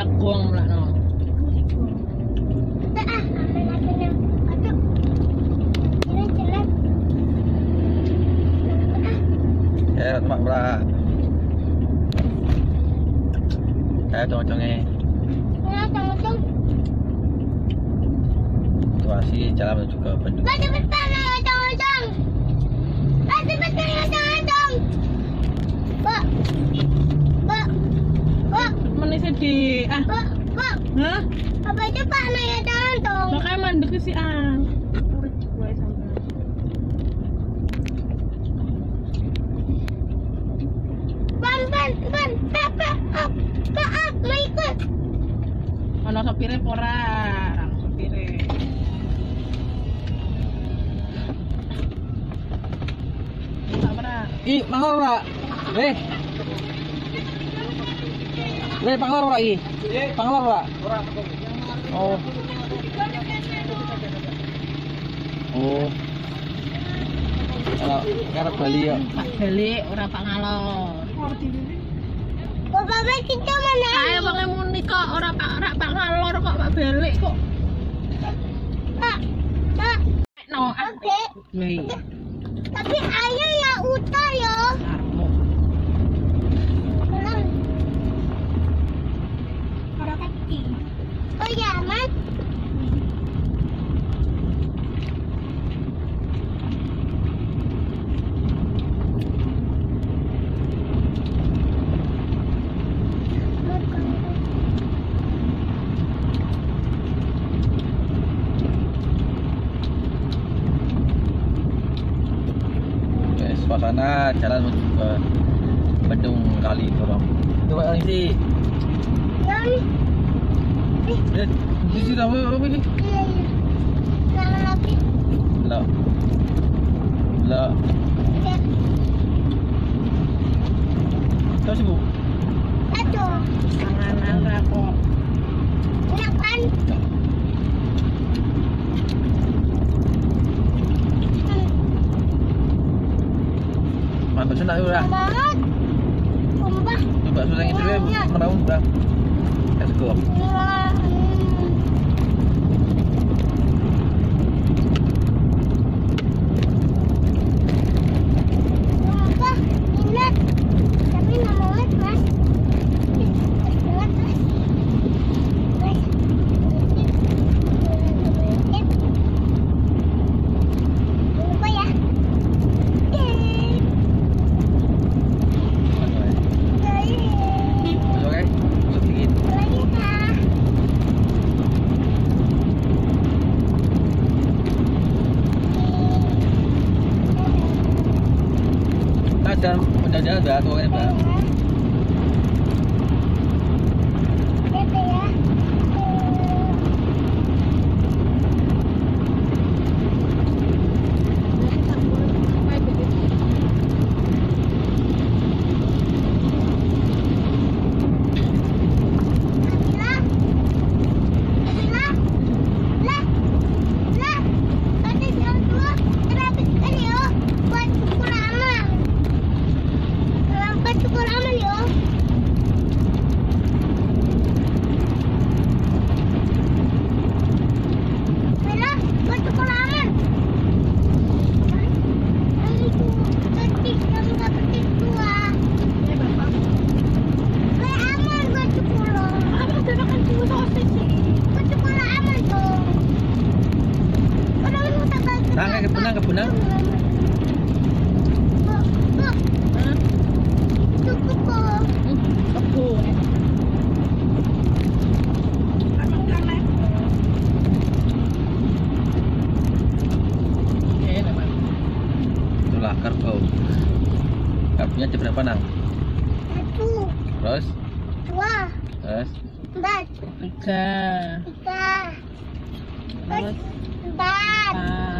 jagung lah no. Tak ah, ambil lagi yang aduh. Jelas jelas. Ya, tunggu Situasi jalan menuju ke Bandung. Lagi besar ya, tunggu. Lagi besar ya, pak, Manisnya di ah, pak, pak. hah? Apa itu pak ya, tunggu tunggu. Makanya mandek sih ah. Ban, ban, ban, pak, pak, up, pak, up, mau ikut. Ono sopire pora, ono sopire. Tak pernah. Ih, panglor ora? Eh. Le, panglor ora iki? Panglor ora? Oh. Oh. Kalau karep Bali ya. Pak balik ora Pak ngalor. Bapak kita mana? Ayo pakai muni kok ora Pak ora Pak ngalor kok Pak balik kok. Pak, pak, No, ah. oke. Wei, Tapi ayah ya utah ya. sarmo. Belum. Ada kaki. Oh ya, mas. Suasana jalan menuju ke Bandung kali Torong. Coba kali sih. Ya, nih. Eh, di sini apa apa ini? Mantap sudah ora. banget. Sumpah. Coba susah dulu menaun bang. Let's go. Đấy, đấy, đấy, thôi em đấy. Bu. Kebun. Dapat. Itulah. Karbonya jam berapa nang? Satu, Terus, dua, terus, empat, Tiga, tiga, terus empat, empat,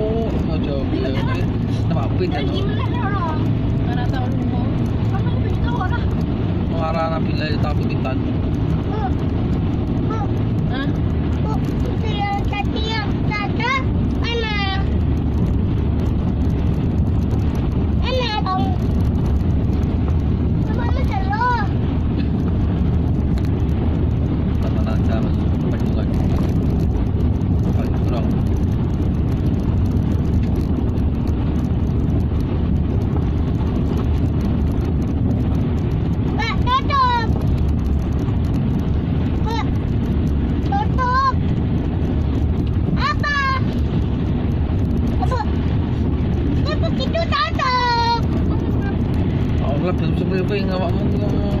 lapitan. Wala na pila Ano tapitan. 刘备，我忘了。